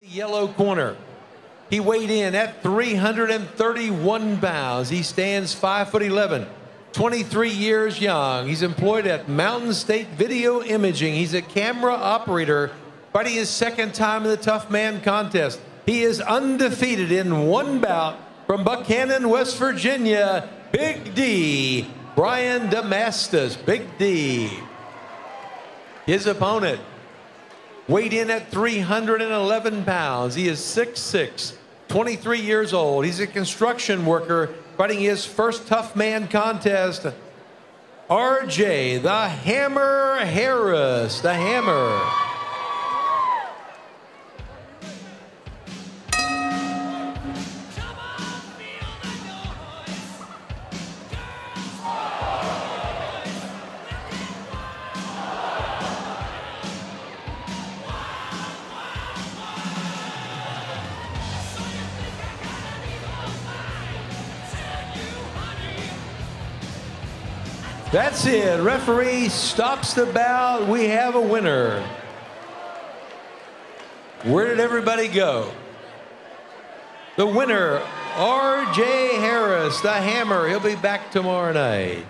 Yellow corner. He weighed in at 331 pounds. He stands 5 foot 11, 23 years young. He's employed at Mountain State Video Imaging. He's a camera operator, fighting his second time in the Tough Man contest. He is undefeated in one bout from Buckhannon, West Virginia. Big D, Brian Demastus. Big D. His opponent, weighed in at 311 pounds. He is 6'6, 23 years old. He's a construction worker fighting his first tough man contest. RJ, the Hammer Harris, the Hammer. That's it. Referee stops the bout. We have a winner. Where did everybody go? The winner, R.J. Harris, the Hammer. He'll be back tomorrow night.